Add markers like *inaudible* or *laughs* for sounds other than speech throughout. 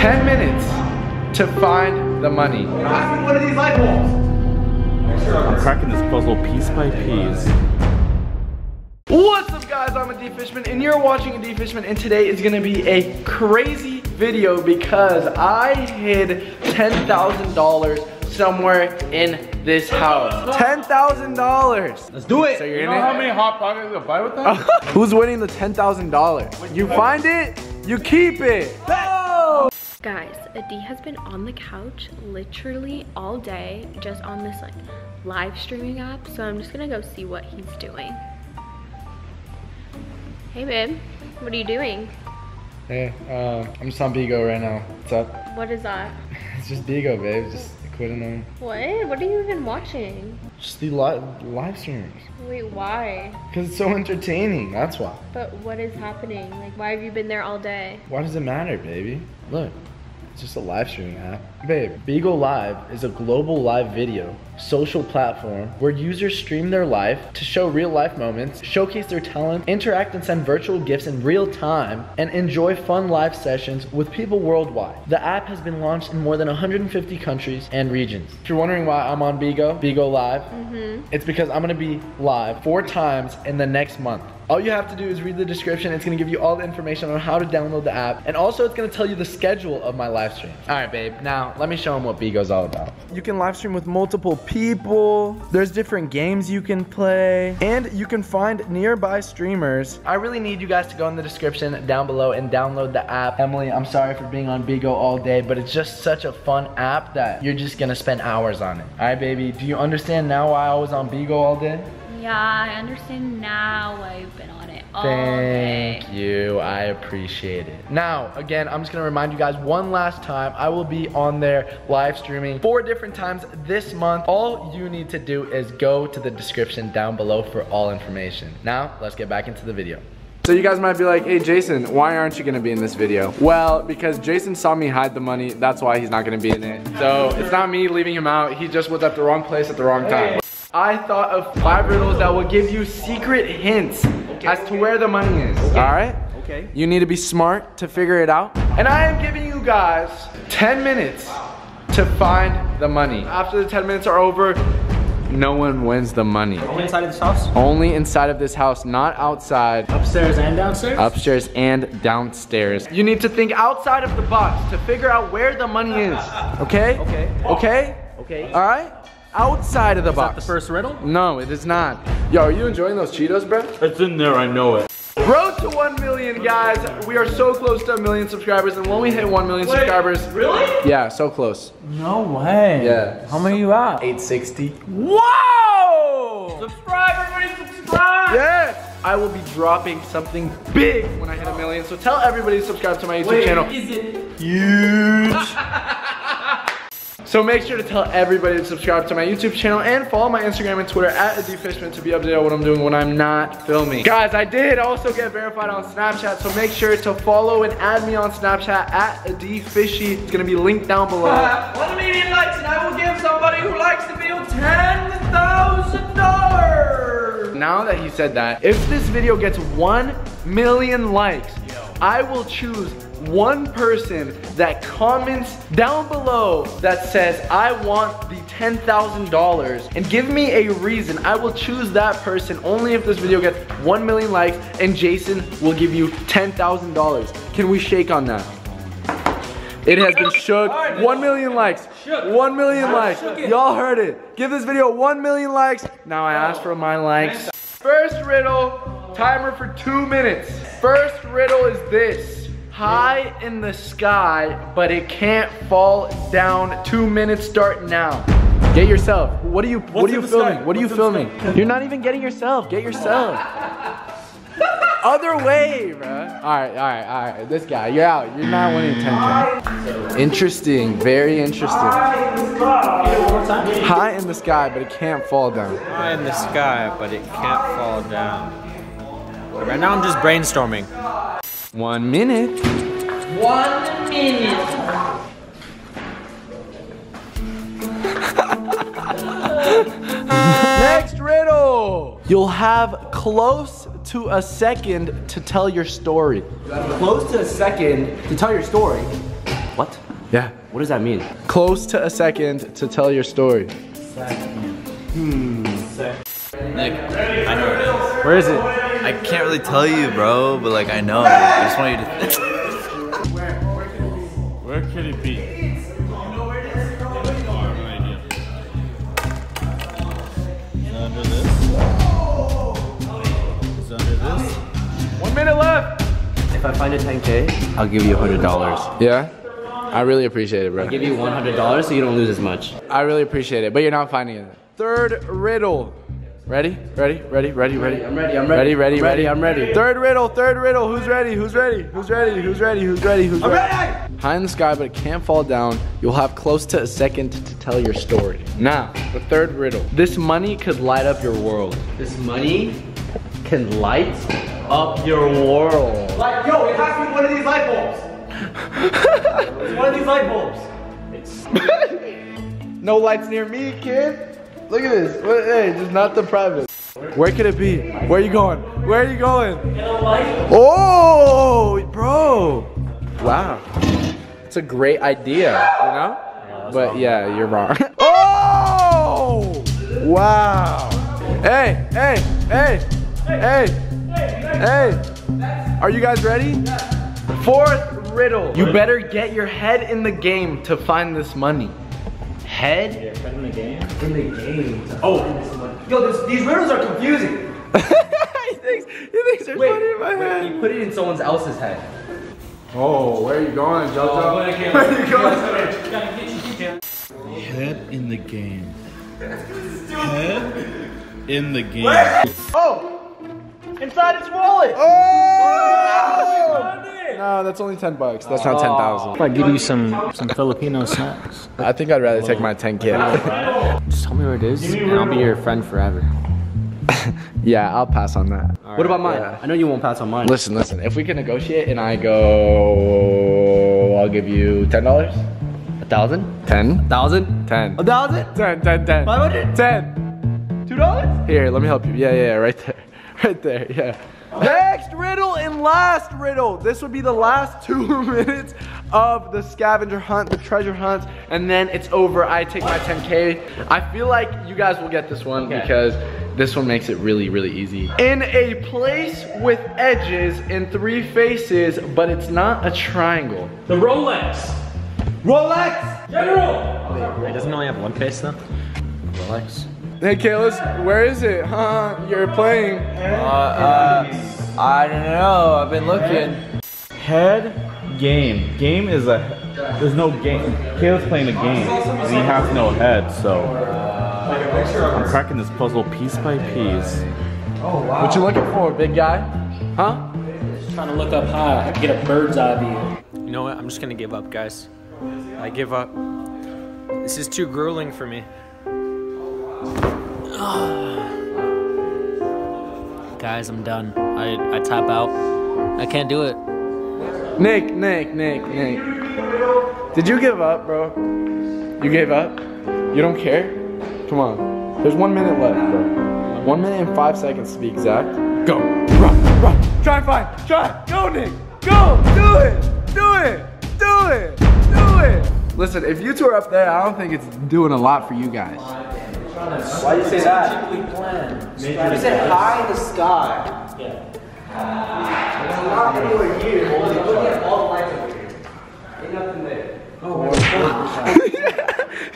10 minutes to find the money. I One of these light bulbs. I'm cracking this puzzle piece by piece. What's up guys, I'm Adi Fishman and you're watching Adi Fishman and today is gonna be a crazy video because I hid $10,000 somewhere in this house. $10,000. Let's do it. So you're You in know how it? many hot pockets you buy with that? *laughs* Who's winning the $10,000? You find it, you keep it. Guys, Adi has been on the couch literally all day just on this like live streaming app. So I'm just gonna go see what he's doing. Hey babe, what are you doing? Hey, uh, I'm just on Bigo right now. What's up? *laughs* What is that? It's just Bigo, babe. Just quitting them. What? What are you even watching? Just the live, live streamers. Wait, why? Because it's so entertaining, that's why. But what is happening? Like, why have you been there all day? Why does it matter, baby? Look, it's just a live streaming app. Babe, Bigo Live is a global live video social platform where users stream their life to show real life moments, showcase their talent, interact and send virtual gifts in real time, and enjoy fun live sessions with people worldwide. The app has been launched in more than 150 countries and regions. If you're wondering why I'm on Bigo, Bigo Live, mm-hmm. it's because I'm gonna be live four times in the next month. All you have to do is read the description. It's gonna give you all the information on how to download the app. And also it's gonna tell you the schedule of my live stream. All right, babe, now let me show them what Bigo's all about. You can live stream with multiple people. There's different games you can play. And you can find nearby streamers. I really need you guys to go in the description down below and download the app. Emily, I'm sorry for being on Bigo all day, but it's just such a fun app that you're just gonna spend hours on it. All right, baby, do you understand now why I was on Bigo all day? Yeah, I understand now why you've been on it all day. Thank you. I appreciate it. Now, again, I'm just gonna remind you guys one last time. I will be on there live streaming four different times this month. All you need to do is go to the description down below for all information. Now, let's get back into the video. So you guys might be like, hey Jason, why aren't you gonna be in this video? Well, because Jason saw me hide the money, that's why he's not gonna be in it. So it's not me leaving him out, he just was at the wrong place at the wrong time. I thought of five riddles that will give you secret hints as to where the money is. All right? Okay. You need to be smart to figure it out. And I am giving you guys 10 minutes to find the money. After the 10 minutes are over, no one wins the money. Only inside of this house? Only inside of this house, not outside. Upstairs and downstairs? Upstairs and downstairs. You need to think outside of the box to figure out where the money is. *laughs* Okay? Okay. Okay? Okay. All right? Outside of the Is that box. the first riddle? No, it is not. Yo, are you enjoying those Cheetos, bro? It's in there, I know it. Road to 1 million, guys. We are so close to a million subscribers, and when we hit 1 million subscribers. Really? Yeah, so close. No way. Yeah. How many you at? 860. Whoa! Subscribe, everybody subscribe! Yes! I will be dropping something big when I hit a million, so tell everybody to subscribe to my YouTube Wait, channel. is it? Huge! *laughs* So make sure to tell everybody to subscribe to my YouTube channel and follow my Instagram and Twitter at Fishman to be updated on what I'm doing when I'm not filming. Guys, I did also get verified on Snapchat, so make sure to follow and add me on Snapchat at Fishy. It's gonna be linked down below. Uh, one million likes and I will give somebody who likes the video ten thousand dollars. Now that he said that, if this video gets 1 million likes, I will choose one person that comments down below that says, I want the $10,000 and give me a reason. I will choose that person only if this video gets 1 million likes and Jason will give you $10,000. Can we shake on that? It has been shook. 1 million likes. 1 million likes. Y'all heard it. Give this video 1 million likes. Now I ask for my likes. First riddle, timer for two minutes. First riddle is this. High in the sky, but it can't fall down. Two minutes start now. Get yourself. What are you what are you in filming? sky? What are you What's in the filming? You're not even getting yourself. Get yourself. *laughs* Other way, bro. All right, all right, all right. This guy, you're out. You're not winning 10K. Interesting, very interesting. High in the sky, but it can't fall down. high in the sky, but it can't fall down. Right now I'm just brainstorming. One minute. One minute. Next riddle. You'll have close to a second to tell your story. Close to a second to tell your story. What? Yeah. What does that mean? Close to a second to tell your story. Hmm. Nick. Where is it? I can't really tell you, bro, but like I know. I just want you to. *laughs* Where could it be? Is it under this? Is it under this? One minute left. If I find a 10K, I'll give you $100. Yeah. I really appreciate it, bro. I'll give you $100 so you don't lose as much. I really appreciate it, but you're not finding it. Third riddle. Ready? Ready? Ready? Ready? Ready? I'm ready, I'm Ready? ready. Ready? Ready, I'm ready. Third riddle. Third riddle. Who's ready? Who's ready? Who's ready? Who's ready? Who's ready? Who's I'm ready? High in the sky, but it can't fall down. You'll have close to a second to tell your story. Now, the third riddle. This money could light up your world. This money can light up your world. Like, yo, it has to be one of these light bulbs. *laughs* it's one of these light bulbs. It's no lights near me, kid. Look at this. What- Hey, just not the private. Where could it be? Where are you going? Where are you going? Oh, bro. Wow. It's a great idea, you know? But yeah, you're wrong. *laughs* oh! Wow. Hey, hey, hey, hey, hey. Are you guys ready? Fourth riddle. You better get your head in the game to find this money. Head? Oh. Yo, this, these riddles are confusing. *laughs* he thinks he thinks there's money in my head. You put it in someone else's head. Oh, where are you going, oh, JoJo? *laughs* where are you going? Head in the game. Head in the game. Oh! Inside his wallet. Oh! oh! No, that's only 10 bucks. That's not 10,000. If I give you some some Filipino snacks, I think I'd rather take my 10k. *laughs* just tell me where it is, and I'll be your friend forever. *laughs* yeah, I'll pass on that. What about mine? Yeah. I know you won't pass on mine. Listen, listen. If we can negotiate and I go, I'll give you $10. A thousand? 10? Thousand? 10. A thousand? 10, 10, 10. 500? 10. Two dollars? Here, let me help you. Yeah, yeah, yeah, right there. Right there, yeah. Next riddle and last riddle. This would be the last two *laughs* minutes of the scavenger hunt, the treasure hunt, and then it's over. I take my 10K. I feel like you guys will get this one because this one makes it really, really easy. In a place with edges and three faces, but it's not a triangle. The Rolex. Rolex. General. It doesn't only have one face though. Rolex. Hey, Kalis, where is it? Huh? You're playing. Uh, uh, I don't know. I've been looking. Head game. Game is a. There's no game. Kayla's playing a game, and he has no head, so. I'm cracking this puzzle piece by piece. What you looking for, big guy? Huh? Just Trying to look up high, get a bird's eye view. You know what? I'm just gonna give up, guys. I give up. This is too grueling for me. *sighs* Guys, I'm done. I, I tap out. I can't do it. Nick, Nick, Nick, Nick. Did you give up, bro? You gave up? You don't care? Come on. There's one minute left, bro. One minute and five seconds to be exact. Go. Run, run. Try and find. Try. Go, Nick. Go. Do it. Do it. Do it. Do it. Listen, if you two are up there, I don't think it's doing a lot for you guys. Why do you say that? You said high in the sky. Yeah.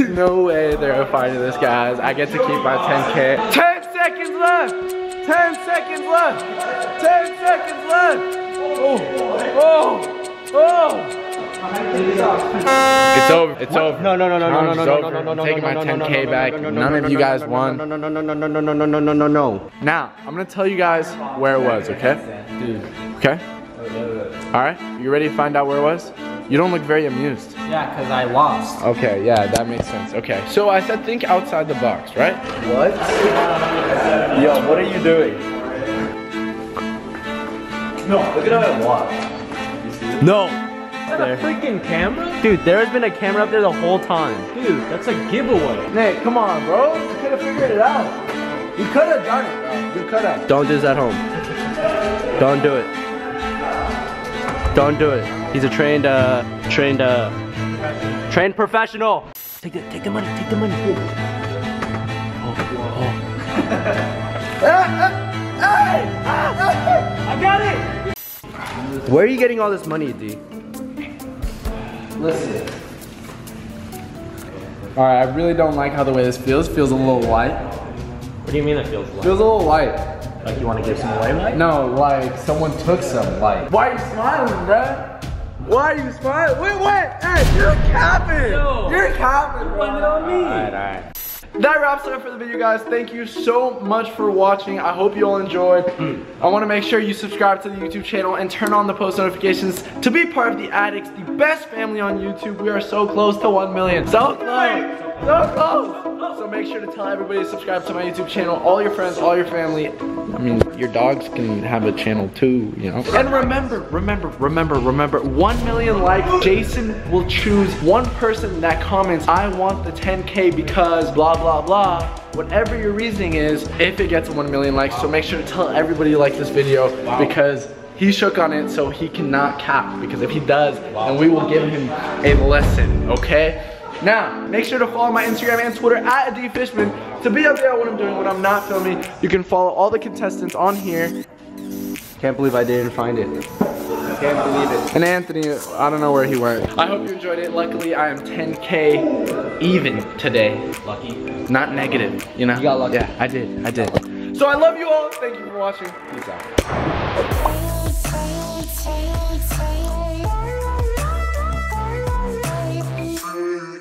*laughs* no way they're finding this, guys. I get to keep my 10K. 10 seconds left! 10 seconds left! 10 seconds left! Oh, oh, oh! It's over. It's over. No, no, no, no, no, no, no, no, no, no, no, Taking my no, no, no, 10K back. no, no, no, None of you guys won. No, no, no, no, no, no, no, no, no, no, no, no. Now, I'm gonna tell you guys where it was, okay? Okay? Alright? You ready to find out where it was? You don't look very amused. Yeah, because I lost. Okay, yeah, that makes sense. Okay, so I said think outside the box, right? What? Yo, what are you doing? No, look at how I walk. No. Is that a freaking camera? Dude, there has been a camera up there the whole time. Dude, that's a giveaway. Nick, come on, bro. You could have figured it out. You could have done it, bro. You could have. Don't do this at home. Don't do it. Don't do it. He's a trained, uh, trained, uh, Trained professional. Take the, take the money, take the money. I got it! Where are you getting all this money, D? Listen. All right, I really don't like how the way this feels. Feels a little light. What do you mean it feels light? Feels a little light. Like you want to give some away, Mike? No, like someone took some light. Why are you smiling, bruh? Why are you smiling? Wait, wait, hey, you're capping. You're capping, bro. Alright, alright. That wraps it up for the video, guys. Thank you so much for watching. I hope you all enjoyed. I want to make sure you subscribe to the YouTube channel and turn on the post notifications to be part of the Addicts, the best family on YouTube. We are so close to 1 million. So close. So. So make sure to tell everybody to subscribe to my YouTube channel. All your friends, all your family. I mean, your dogs can have a channel too, you know. And remember, remember, remember, remember, 1 million likes. Jason will choose one person that comments, I want the 10K because blah, blah, blah. Whatever your reasoning is, if it gets 1 million likes. So make sure to tell everybody you like this video because he shook on it so he cannot cap. Because if he does, then we will give him a lesson, okay? Now, make sure to follow my Instagram and Twitter at adifishman to be up there when I'm doing when I'm not filming. You can follow all the contestants on here. Can't believe I didn't find it. Can't believe it. And Anthony, I don't know where he went. I hope you enjoyed it. Luckily, I am 10K even today. Lucky. Not negative, you know? You got lucky. Yeah, I did, I did. So I love you all. Thank you for watching. Peace out.